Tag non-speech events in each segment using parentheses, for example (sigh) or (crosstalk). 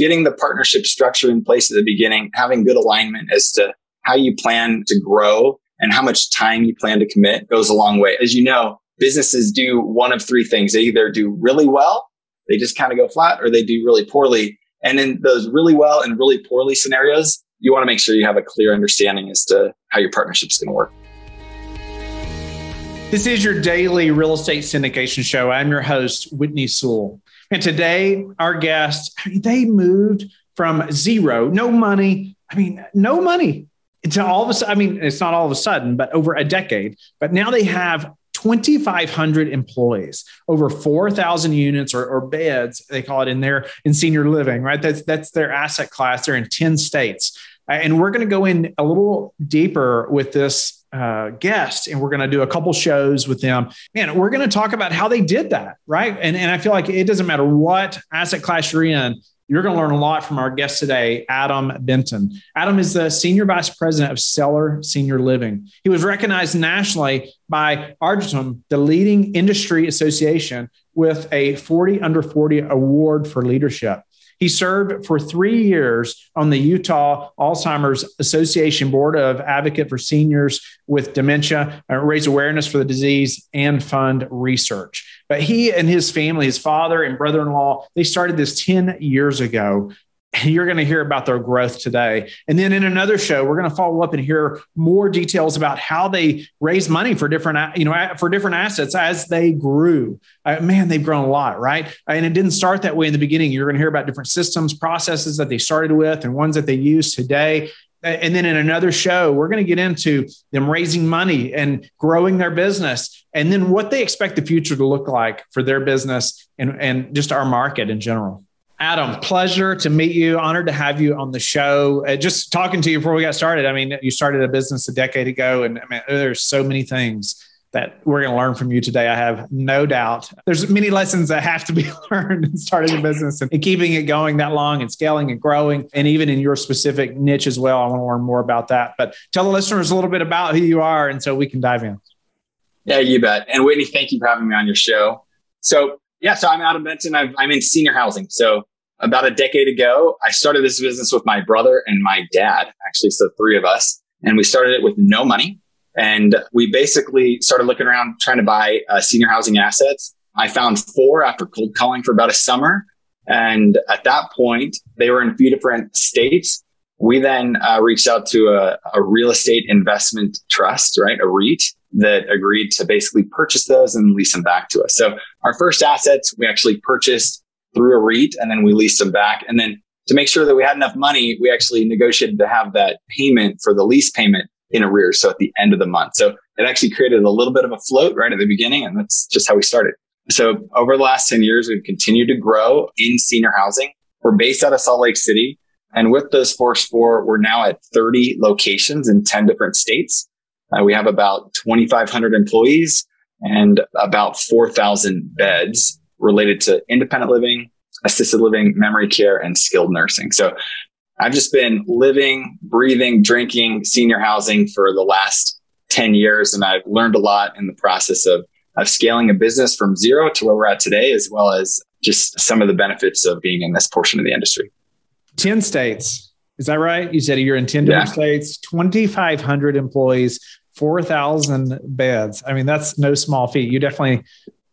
getting the partnership structure in place at the beginning, having good alignment as to how you plan to grow and how much time you plan to commit goes a long way. As you know, businesses do one of three things. They either do really well, they just kind of go flat, or they do really poorly. And in those really well and really poorly scenarios, you want to make sure you have a clear understanding as to how your partnership is going to work. This is your daily real estate syndication show. I'm your host, Whitney Sewell. And today, our guest, they moved from zero, no money. I mean, no money to all of a sudden. I mean, it's not all of a sudden, but over a decade. But now they have 2,500 employees, over 4,000 units or, or, beds, they call it in there in senior living, right? That's, that's their asset class. They're in 10 states. And we're going to go in a little deeper with this uh, guest, and we're going to do a couple shows with them. And we're going to talk about how they did that, right? And, and I feel like it doesn't matter what asset class you're in, you're going to learn a lot from our guest today, Adam Benton. Adam is the Senior Vice President of Stellar Senior Living. He was recognized nationally by Argentum, the leading industry association, with a 40 under 40 award for leadership. He served for three years on the Utah Alzheimer's Association Board of Advocate for Seniors with Dementia, uh, raise awareness for the disease and fund research. But he and his family, his father and brother in law, they started this 10 years ago (laughs) you're going to hear about their growth today. And then in another show, we're going to follow up and hear more details about how they raise money for different, uh, you know, for different assets as they grew. Uh, man, they've grown a lot, right? Uh, and it didn't start that way in the beginning. You're going to hear about different systems, processes that they started with, and ones that they use today. Uh, and then in another show, we're going to get into them raising money and growing their business, and then what they expect the future to look like for their business and, and just our market in general. Adam, pleasure to meet you. Honored to have you on the show. Uh, just talking to you before we got started. I mean, you started a business a decade ago, and I mean, there's so many things that we're going to learn from you today. I have no doubt. There's many lessons that have to be (laughs) learned in starting a business and, and keeping it going that long and scaling and growing, and even in your specific niche as well. I want to learn more about that. But tell the listeners a little bit about who you are, and so we can dive in. Yeah, you bet. And Whitney, thank you for having me on your show. So yeah, so I'm Adam Benton. i am in senior housing. So about a decade ago, I started this business with my brother and my dad, actually, so three of us. And we started it with no money. And we basically started looking around trying to buy uh, senior housing assets. I found four after cold calling for about a summer. And at that point, they were in a few different states. We then uh, reached out to a, a real estate investment trust, right? A REIT that agreed to basically purchase those and lease them back to us. So our first assets we actually purchased through a REIT and then we leased them back. And then to make sure that we had enough money, we actually negotiated to have that payment for the lease payment in arrears. So at the end of the month. So it actually created a little bit of a float right at the beginning. And that's just how we started. So over the last 10 years, we've continued to grow in senior housing. We're based out of Salt Lake City. And with those Force Four, we're now at 30 locations in 10 different states. Uh, we have about 2,500 employees and about 4,000 beds related to independent living, assisted living, memory care, and skilled nursing. So I've just been living, breathing, drinking senior housing for the last 10 years. And I've learned a lot in the process of, of scaling a business from zero to where we're at today, as well as just some of the benefits of being in this portion of the industry. 10 states. Is that right? You said you're in 10 different yeah. states, 2,500 employees, 4,000 beds. I mean, that's no small feat. You definitely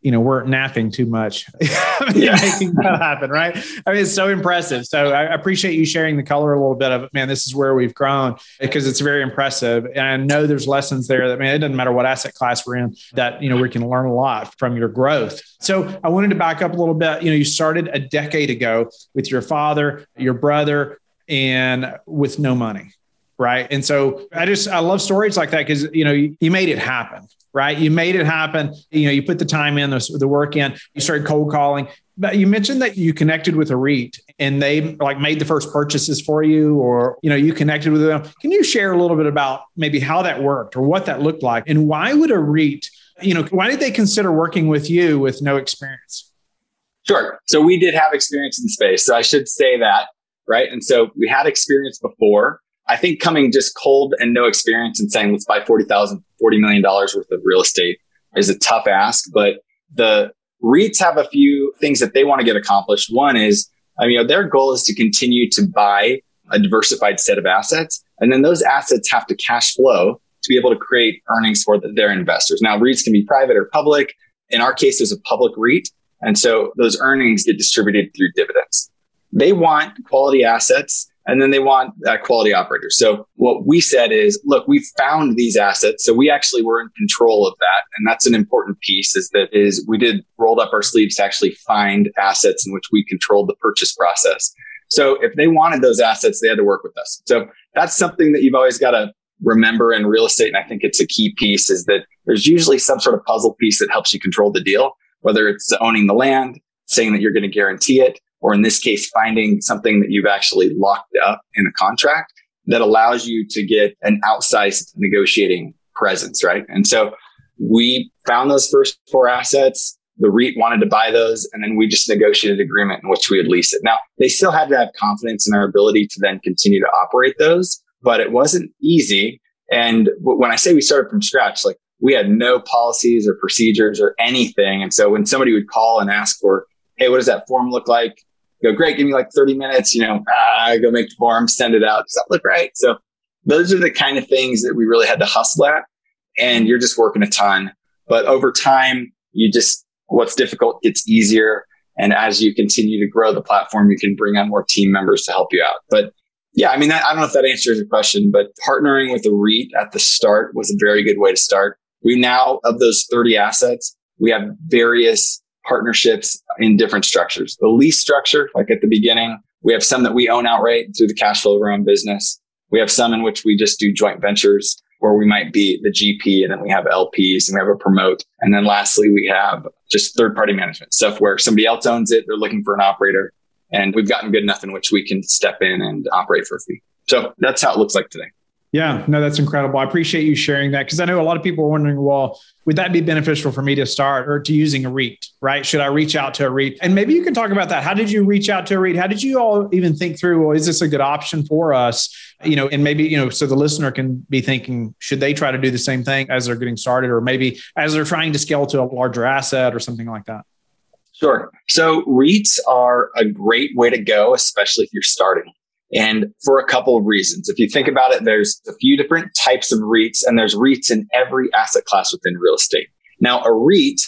you know weren't napping too much. (laughs) Yeah. making that happen right? I mean it's so impressive. So i appreciate you sharing the color a little bit of it. Man this is where we've grown because it's very impressive. And i know there's lessons there that I mean it doesn't matter what asset class we're in that you know we can learn a lot from your growth. So i wanted to back up a little bit. You know you started a decade ago with your father your brother and with no money right and so i just i love stories like that because you know you, you made it happen right? You made it happen. You know, you put the time in, the, the work in, you started cold calling. But you mentioned that you connected with a REIT and they like made the first purchases for you, or you know, you connected with them. Can you share a little bit about maybe how that worked or what that looked like? And why would a REIT, you know, why did they consider working with you with no experience? Sure. So we did have experience in space. So I should say that, right? And so we had experience before. I think coming just cold and no experience and saying, let's buy 40,000, $40 million worth of real estate is a tough ask. But the REITs have a few things that they want to get accomplished. One is I mean, their goal is to continue to buy a diversified set of assets. And then those assets have to cash flow to be able to create earnings for their investors. Now, REITs can be private or public. In our case, there's a public REIT. And so those earnings get distributed through dividends. They want quality assets and then they want uh, quality operators. So what we said is, look, we found these assets. So we actually were in control of that. And that's an important piece is that is we did rolled up our sleeves to actually find assets in which we controlled the purchase process. So if they wanted those assets, they had to work with us. So that's something that you've always got to remember in real estate. And I think it's a key piece is that there's usually some sort of puzzle piece that helps you control the deal, whether it's owning the land, saying that you're going to guarantee it, or in this case, finding something that you've actually locked up in a contract that allows you to get an outsized negotiating presence, right? And so we found those first four assets. The REIT wanted to buy those, and then we just negotiated an agreement in which we would lease it. Now, they still had to have confidence in our ability to then continue to operate those, but it wasn't easy. And when I say we started from scratch, like we had no policies or procedures or anything. And so when somebody would call and ask for, Hey, what does that form look like? Go, great, give me like 30 minutes, you know, ah, go make the form, send it out. Does that look right? So those are the kind of things that we really had to hustle at. And you're just working a ton. But over time, you just, what's difficult gets easier. And as you continue to grow the platform, you can bring on more team members to help you out. But yeah, I mean, I don't know if that answers your question, but partnering with a REIT at the start was a very good way to start. We now, of those 30 assets, we have various partnerships in different structures. The lease structure, like at the beginning, we have some that we own outright through the cash flow of our own business. We have some in which we just do joint ventures where we might be the GP and then we have LPs and we have a promote. And then lastly, we have just third party management stuff where somebody else owns it. They're looking for an operator and we've gotten good enough in which we can step in and operate for a fee. So that's how it looks like today. Yeah, no, that's incredible. I appreciate you sharing that because I know a lot of people are wondering, well, would that be beneficial for me to start or to using a REIT, right? Should I reach out to a REIT? And maybe you can talk about that. How did you reach out to a REIT? How did you all even think through, well, is this a good option for us? You know, and maybe, you know, so the listener can be thinking, should they try to do the same thing as they're getting started or maybe as they're trying to scale to a larger asset or something like that? Sure. So REITs are a great way to go, especially if you're starting. And for a couple of reasons. If you think about it, there's a few different types of REITs and there's REITs in every asset class within real estate. Now, a REIT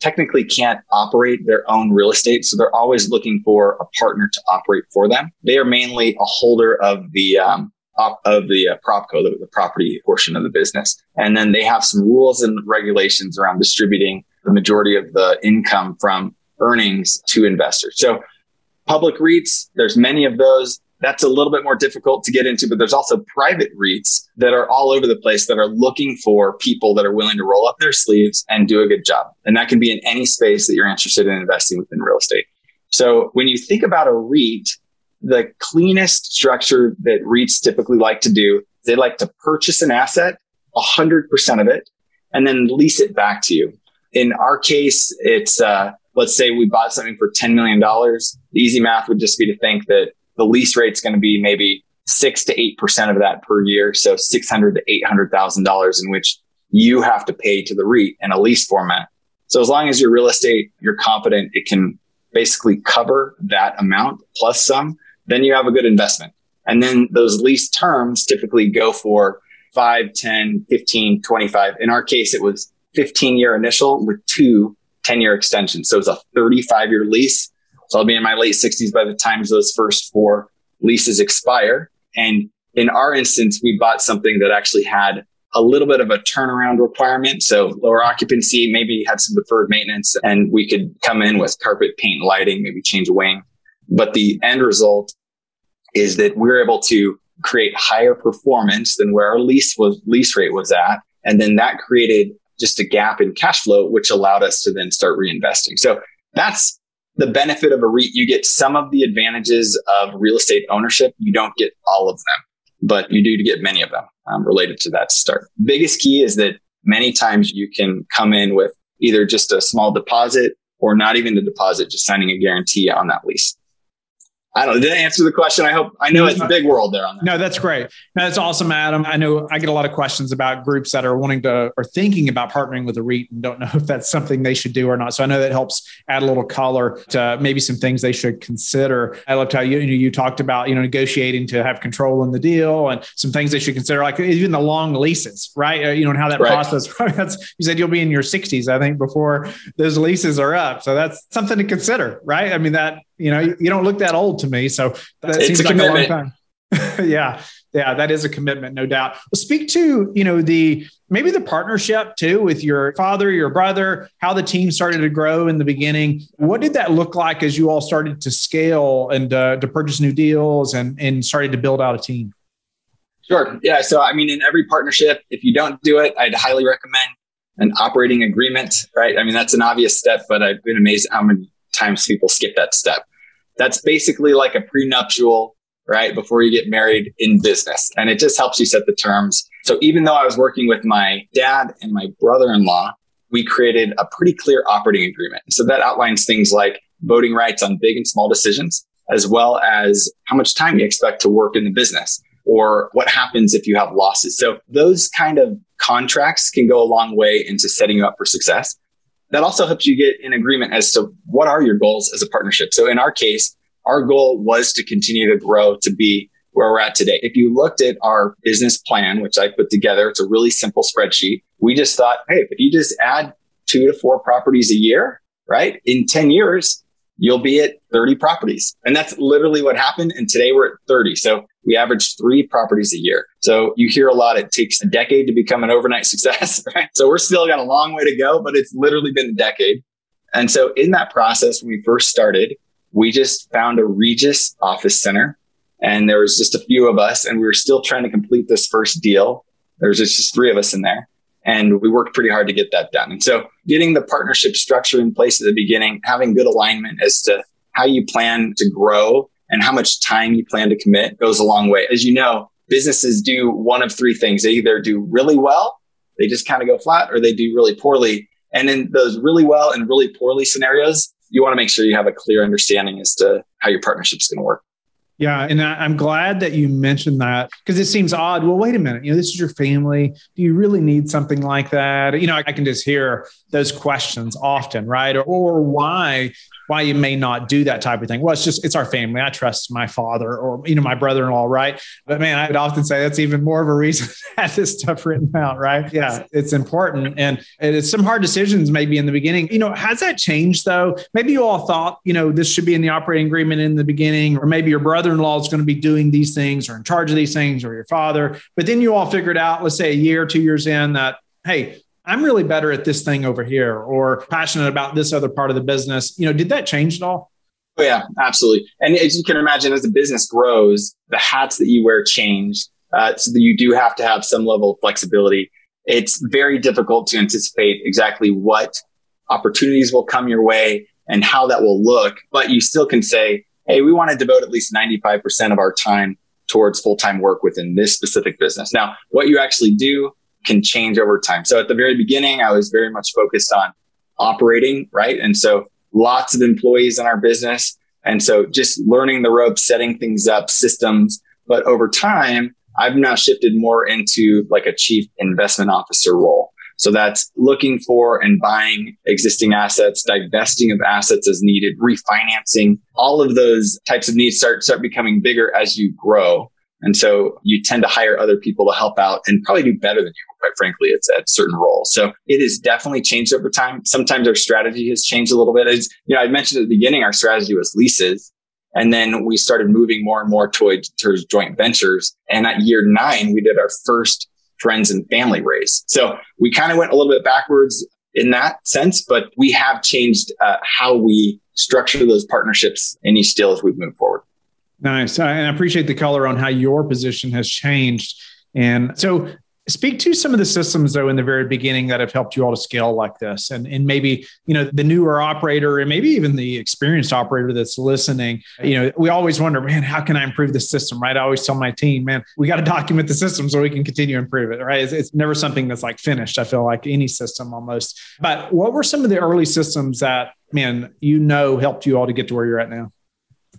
technically can't operate their own real estate. So they're always looking for a partner to operate for them. They are mainly a holder of the, um, of the uh, propco, the, the property portion of the business. And then they have some rules and regulations around distributing the majority of the income from earnings to investors. So public REITs, there's many of those that's a little bit more difficult to get into, but there's also private REITs that are all over the place that are looking for people that are willing to roll up their sleeves and do a good job. And that can be in any space that you're interested in investing within real estate. So when you think about a REIT, the cleanest structure that REITs typically like to do, they like to purchase an asset, 100% of it, and then lease it back to you. In our case, it's, uh, let's say we bought something for $10 million. The easy math would just be to think that the lease rate's going to be maybe six to eight percent of that per year. So six hundred to eight hundred thousand dollars in which you have to pay to the REIT in a lease format. So as long as your real estate, you're confident it can basically cover that amount plus some, then you have a good investment. And then those lease terms typically go for 5, 10, 15, 25. In our case, it was 15 year initial with two 10 year extensions. So it's a 35 year lease so I'll be in my late 60s by the time those first four leases expire. And in our instance, we bought something that actually had a little bit of a turnaround requirement. So lower occupancy, maybe had some deferred maintenance and we could come in with carpet, paint, lighting, maybe change a wing. But the end result is that we're able to create higher performance than where our lease was lease rate was at. And then that created just a gap in cash flow, which allowed us to then start reinvesting. So that's the benefit of a REIT, you get some of the advantages of real estate ownership. You don't get all of them, but you do get many of them um, related to that start. Biggest key is that many times you can come in with either just a small deposit or not even the deposit, just signing a guarantee on that lease. I don't know. Did I answer the question? I hope I know it's a big world there on that. No, that's great. No, that's awesome, Adam. I know I get a lot of questions about groups that are wanting to or thinking about partnering with a REIT and don't know (laughs) if that's something they should do or not. So I know that helps add a little color to maybe some things they should consider. I loved how you, you know you talked about you know negotiating to have control in the deal and some things they should consider, like even the long leases, right? Uh, you know, and how that right. process. (laughs) That's you said you'll be in your 60s, I think, before those leases are up. So that's something to consider, right? I mean that you know, you, don't look that old to me. So that it's seems a like commitment. a long time. (laughs) yeah. Yeah, that is a commitment, no doubt. Well, speak to, you know, the maybe the partnership too with your father, your brother, how the team started to grow in the beginning. What did that look like as you all started to scale and uh, to purchase new deals and, and started to build out a team? Sure. Yeah. So, I mean, in every partnership, if you don't do it, I'd highly recommend an operating agreement, right? I mean, that's an obvious step, but I've been amazed how many times people skip that step. That's basically like a prenuptial, right? Before you get married in business. And it just helps you set the terms. So even though I was working with my dad and my brother in law, we created a pretty clear operating agreement. So that outlines things like voting rights on big and small decisions, as well as how much time you expect to work in the business or what happens if you have losses. So those kind of contracts can go a long way into setting you up for success that also helps you get an agreement as to what are your goals as a partnership. So in our case, our goal was to continue to grow to be where we're at today. If you looked at our business plan, which I put together, it's a really simple spreadsheet. We just thought, hey, if you just add two to four properties a year, right? In 10 years, you'll be at 30 properties. And that's literally what happened. And today we're at 30. So we average three properties a year. So you hear a lot, it takes a decade to become an overnight (laughs) success, right? So we're still got a long way to go, but it's literally been a decade. And so in that process, when we first started, we just found a Regus office center and there was just a few of us and we were still trying to complete this first deal. There was just three of us in there. And we worked pretty hard to get that done. And so getting the partnership structure in place at the beginning, having good alignment as to how you plan to grow and how much time you plan to commit goes a long way. As you know, businesses do one of three things. They either do really well, they just kind of go flat, or they do really poorly. And in those really well and really poorly scenarios, you want to make sure you have a clear understanding as to how your partnership is going to work. Yeah. And I, am glad that you mentioned that because it seems odd. Well, wait a minute. You know, this is your family. Do you really need something like that? You know, I, I can just hear those questions often, right? Or, or why why you may not do that type of thing. Well, it's just it's our family. I trust my father or you know my brother-in-law, right? But man, I would often say that's even more of a reason (laughs) to have this stuff written out, right? Yeah, it's important, and it's some hard decisions maybe in the beginning. You know, has that changed though? Maybe you all thought you know this should be in the operating agreement in the beginning, or maybe your brother-in-law is going to be doing these things or in charge of these things, or your father. But then you all figured out, let's say a year, two years in, that hey, I'm really better at this thing over here or passionate about this other part of the business. You know, did that change at all? Oh, yeah, absolutely. And as you can imagine, as the business grows, the hats that you wear change. Uh, so that you do have to have some level of flexibility. It's very difficult to anticipate exactly what opportunities will come your way and how that will look. But you still can say, hey, we want to devote at least 95% of our time towards full time work within this specific business. Now, what you actually do can change over time. So at the very beginning, I was very much focused on operating, right? And so lots of employees in our business. And so just learning the ropes, setting things up, systems. But over time, I've now shifted more into like a chief investment officer role. So that's looking for and buying existing assets, divesting of assets as needed, refinancing. All of those types of needs start, start becoming bigger as you grow. And so you tend to hire other people to help out and probably do better than you, quite frankly, it's at certain roles. So it has definitely changed over time. Sometimes our strategy has changed a little bit. As you know, I mentioned at the beginning, our strategy was leases. And then we started moving more and more towards, towards joint ventures. And at year nine, we did our first friends and family raise. So we kind of went a little bit backwards in that sense, but we have changed uh, how we structure those partnerships in East Steel as we move forward. Nice. And I appreciate the color on how your position has changed. And so speak to some of the systems though in the very beginning that have helped you all to scale like this and, and maybe you know the newer operator and maybe even the experienced operator that's listening. You know we always wonder man how can i improve the system right? I always tell my team man we got to document the system so we can continue to improve it right? It's, it's never something that's like finished i feel like any system almost. But what were some of the early systems that man you know helped you all to get to where you're at now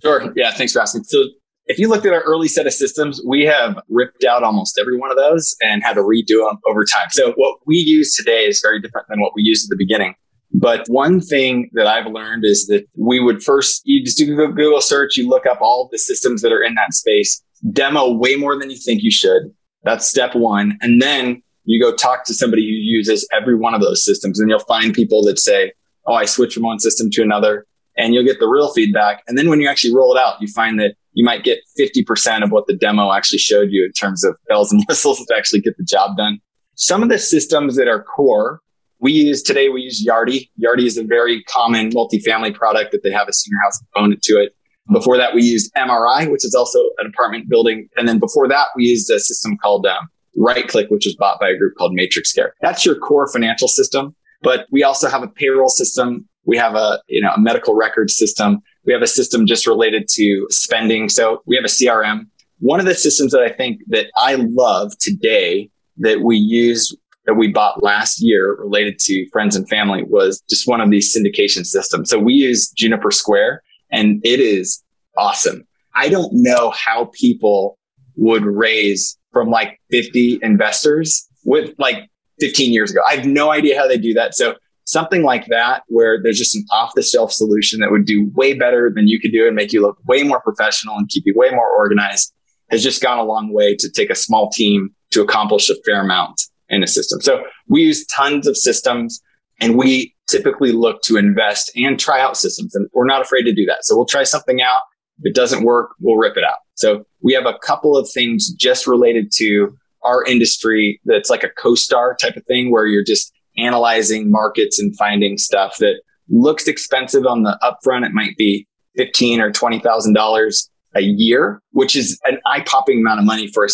Sure. Yeah. Thanks for asking. So if you looked at our early set of systems, we have ripped out almost every one of those and had to redo them over time. So what we use today is very different than what we used at the beginning. But one thing that I've learned is that we would first, you just do a Google search, you look up all the systems that are in that space, demo way more than you think you should. That's step one. And then you go talk to somebody who uses every one of those systems and you'll find people that say, Oh, I switch from one system to another and you'll get the real feedback. And then when you actually roll it out, you find that you might get 50% of what the demo actually showed you in terms of bells and (laughs) whistles to actually get the job done. Some of the systems that are core, we use today, we use Yardi. Yardi is a very common multifamily product that they have a senior housing component to it. Before that, we used MRI, which is also an apartment building. And then before that, we used a system called um, Right Click, which was bought by a group called Matrix Care. That's your core financial system. But we also have a payroll system. We have a, you know, a medical record system. We have a system just related to spending. So we have a CRM. One of the systems that I think that I love today that we use that we bought last year related to friends and family was just one of these syndication systems. So we use Juniper Square and it is awesome. I don't know how people would raise from like 50 investors with like 15 years ago. I have no idea how they do that. So something like that, where there's just an off the shelf solution that would do way better than you could do and make you look way more professional and keep you way more organized has just gone a long way to take a small team to accomplish a fair amount in a system. So we use tons of systems and we typically look to invest and try out systems and we're not afraid to do that. So we'll try something out. If it doesn't work, we'll rip it out. So we have a couple of things just related to our industry that's like a co-star type of thing where you're just analyzing markets and finding stuff that looks expensive on the upfront. It might be fifteen or twenty thousand dollars a year, which is an eye-popping amount of money for a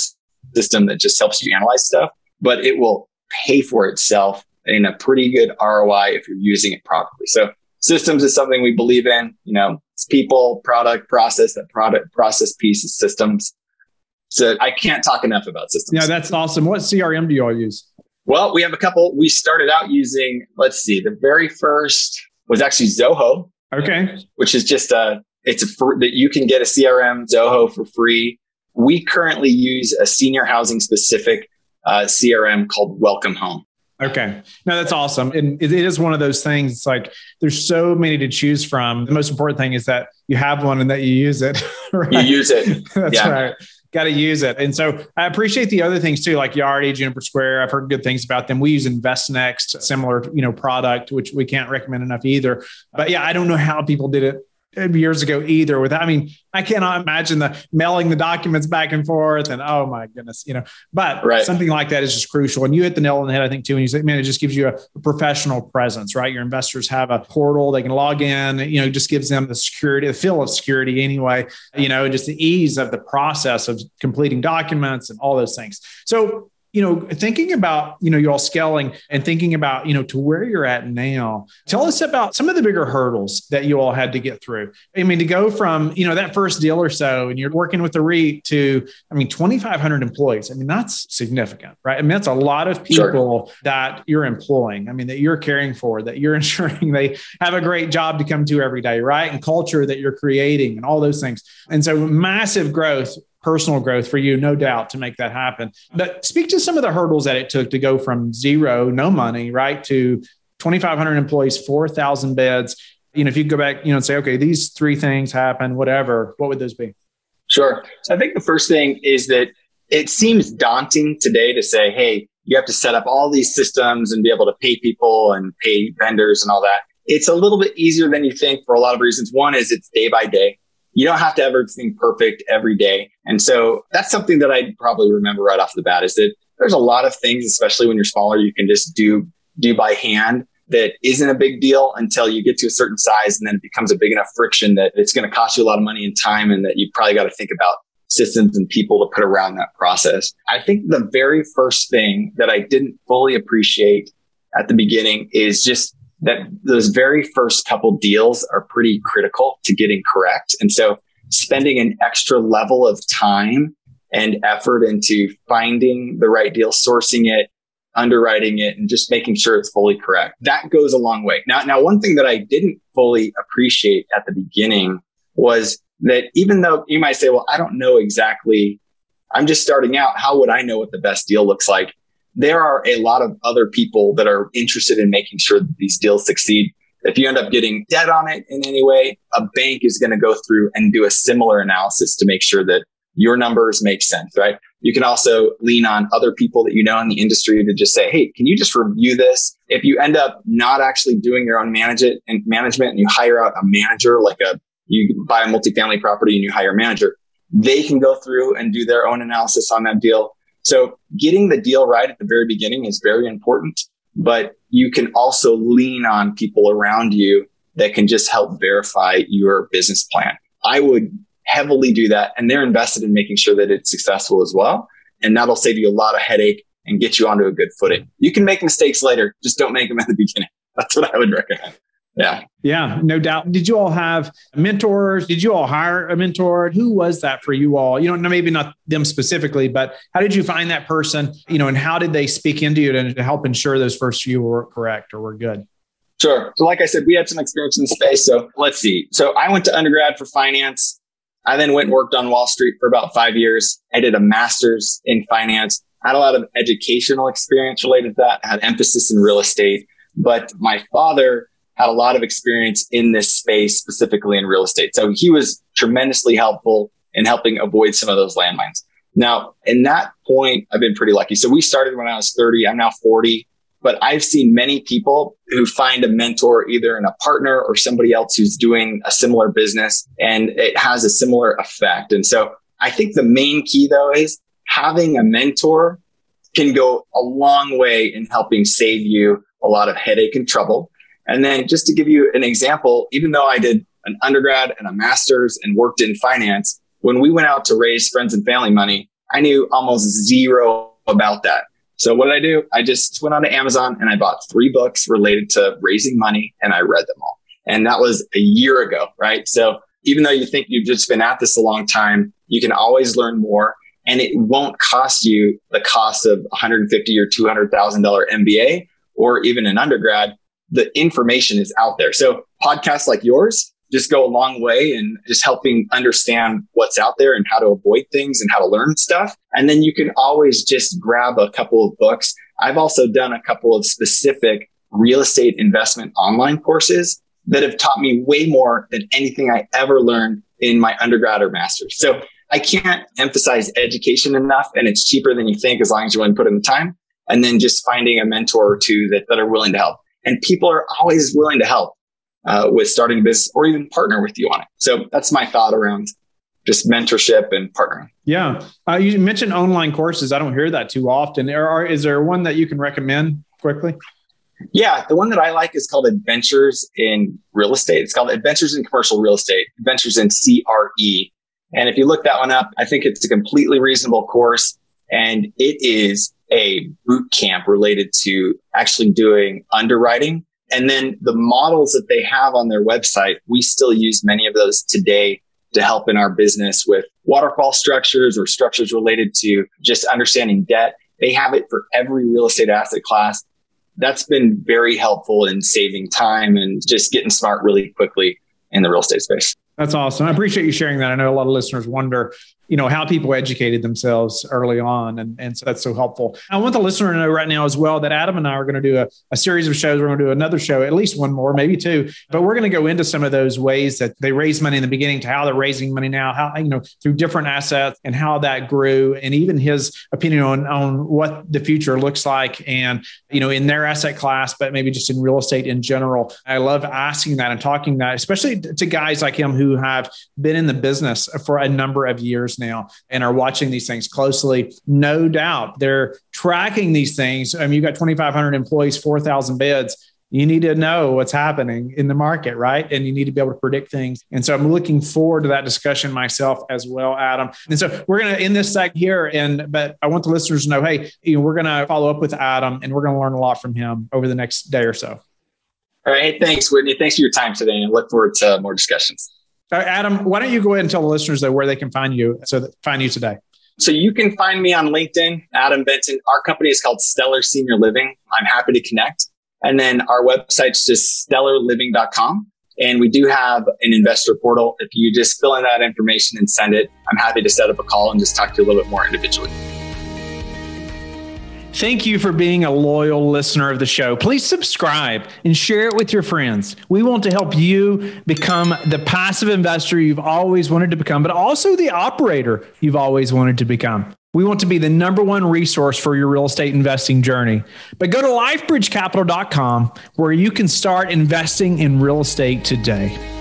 system that just helps you analyze stuff, but it will pay for itself in a pretty good ROI if you're using it properly. So systems is something we believe in. You know, it's people, product, process. That product process piece is systems. So I can't talk enough about systems. Yeah, that's awesome. What CRM do you all use? Well, we have a couple. We started out using, let's see, the very first was actually Zoho. Okay. Which is just a, it's a, that you can get a CRM Zoho for free. We currently use a senior housing specific uh, CRM called Welcome Home. Okay. No, that's awesome. And it is one of those things. It's like there's so many to choose from. The most important thing is that you have one and that you use it. (laughs) Right? You use it. (laughs) that's yeah. right got to use it. And so I appreciate the other things too, like Yardi, Juniper Square. I've heard good things about them. We use InvestNext, similar, you know, product, which we can't recommend enough either. But yeah, I don't know how people did it years ago either with i mean i cannot imagine the mailing the documents back and forth and oh my goodness you know but right. something like that is just crucial. And you hit the nail on the head i think too and you say man it just gives you a, a, professional presence right? Your investors have a portal they can log in you know it just gives them the security the feel of security anyway you know just the ease of the process of completing documents and all those things. So you know, thinking about, you know, you all scaling and thinking about, you know, to where you're at now, tell us about some of the bigger hurdles that you all had to get through. I mean, to go from, you know, that first deal or so and you're working with the REIT to, I mean, 2,500 employees. I mean, that's significant, right? I mean, that's a lot of people sure. that you're employing. I mean, that you're caring for, that you're (laughs) ensuring they have a great job to come to every day, right? And culture that you're creating and all those things. And so massive growth personal growth for you, no doubt, to make that happen. But speak to some of the hurdles that it took to go from zero, no money, right, to 2,500 employees, 4,000 beds. You know, if you go back, you know, and say, okay, these three things happen, whatever, what would those be? Sure. So I think the first thing is that it seems daunting today to say, hey, you have to set up all these systems and be able to pay people and pay vendors and all that. It's a little bit easier than you think for a lot of reasons. One is it's day by day you don't have to ever think perfect every day. And so that's something that I probably remember right off the bat is that there's a lot of things, especially when you're smaller, you can just do, do by hand that isn't a big deal until you get to a certain size. And then it becomes a big enough friction that it's going to cost you a lot of money and time and that you probably got to think about systems and people to put around that process. I think the very first thing that I didn't fully appreciate at the beginning is just that those very first couple deals are pretty critical to getting correct. And so spending an extra level of time and effort into finding the right deal, sourcing it, underwriting it, and just making sure it's fully correct. That goes a long way. Now, now, one thing that I didn't fully appreciate at the beginning was that even though you might say, well, I don't know exactly, I'm just starting out. How would I know what the best deal looks like? There are a lot of other people that are interested in making sure that these deals succeed. If you end up getting debt on it in any way, a bank is going to go through and do a similar analysis to make sure that your numbers make sense, right? You can also lean on other people that you know in the industry to just say, Hey, can you just review this? If you end up not actually doing your own manage it and management and you hire out a manager, like a, you buy a multifamily property and you hire a manager, they can go through and do their own analysis on that deal. So getting the deal right at the very beginning is very important, but you can also lean on people around you that can just help verify your business plan. I would heavily do that and they're invested in making sure that it's successful as well. And that'll save you a lot of headache and get you onto a good footing. You can make mistakes later, just don't make them at the beginning. (laughs) That's what I would recommend. Yeah. Yeah, no doubt. Did you all have mentors? Did you all hire a mentor? Who was that for you all? You know, maybe not them specifically, but how did you find that person? You know, and how did they speak into you to help ensure those first few were correct or were good? Sure. So, like I said, we had some experience in the space. So, let's see. So, I went to undergrad for finance. I then went and worked on Wall Street for about five years. I did a master's in finance. I had a lot of educational experience related to that. I had emphasis in real estate, but my father had a lot of experience in this space, specifically in real estate. So he was tremendously helpful in helping avoid some of those landmines. Now, in that point, I've been pretty lucky. So we started when I was 30. I'm now 40, but I've seen many people who find a mentor either in a partner or somebody else who's doing a similar business and it has a similar effect. And so I think the main key though is having a mentor can go a long way in helping save you a lot of headache and trouble. And then just to give you an example, even though I did an undergrad and a master's and worked in finance, when we went out to raise friends and family money, I knew almost zero about that. So what did I do? I just went on to Amazon and I bought three books related to raising money and I read them all. And that was a year ago, right? So even though you think you've just been at this a long time, you can always learn more and it won't cost you the cost of 150 or $200,000 MBA or even an undergrad the information is out there. So podcasts like yours just go a long way in just helping understand what's out there and how to avoid things and how to learn stuff. And then you can always just grab a couple of books. I've also done a couple of specific real estate investment online courses that have taught me way more than anything I ever learned in my undergrad or master's. So I can't emphasize education enough and it's cheaper than you think as long as you want to put in the time. And then just finding a mentor or two that, that are willing to help and people are always willing to help uh, with starting a business or even partner with you on it. So that's my thought around just mentorship and partnering. Yeah. Uh, you mentioned online courses. I don't hear that too often. Are, is there one that you can recommend quickly? Yeah, the one that I like is called Adventures in Real Estate. It's called Adventures in Commercial Real Estate, Adventures in CRE. And if you look that one up, I think it's a completely reasonable course and it is a boot camp related to actually doing underwriting. And then the models that they have on their website, we still use many of those today to help in our business with waterfall structures or structures related to just understanding debt. They have it for every real estate asset class. That's been very helpful in saving time and just getting smart really quickly in the real estate space. That's awesome. I appreciate you sharing that. I know a lot of listeners wonder, you know, how people educated themselves early on. And, and so that's so helpful. I want the listener to know right now as well that Adam and I are going to do a, a series of shows. We're going to do another show, at least one more, maybe two, but we're going to go into some of those ways that they raise money in the beginning to how they're raising money now, how, you know, through different assets and how that grew and even his opinion on, on what the future looks like and, you know, in their asset class, but maybe just in real estate in general. I love asking that and talking that, especially to guys like him who have been in the business for a number of years now and are watching these things closely. No doubt they're tracking these things. I mean, you've got 2,500 employees, 4,000 beds you need to know what's happening in the market, right? And you need to be able to predict things. And so I'm looking forward to that discussion myself as well, Adam. And so we're going to end this sec here. And but I want the listeners to know, hey, you know, we're going to follow up with Adam and we're going to learn a lot from him over the next day or so. All right. Hey, thanks, Whitney. Thanks for your time today and look forward to more discussions. Uh, Adam, why don't you go ahead and tell the listeners though where they can find you so that find you today? So you can find me on LinkedIn, Adam Benton. Our company is called Stellar Senior Living. I'm happy to connect. And then our website's just stellarliving.com. And we do have an investor portal. If you just fill in that information and send it, I'm happy to set up a call and just talk to you a little bit more individually. Thank you for being a loyal listener of the show. Please subscribe and share it with your friends. We want to help you become the passive investor you've always wanted to become, but also the operator you've always wanted to become. We want to be the number one resource for your real estate investing journey. But go to lifebridgecapital.com where you can start investing in real estate today.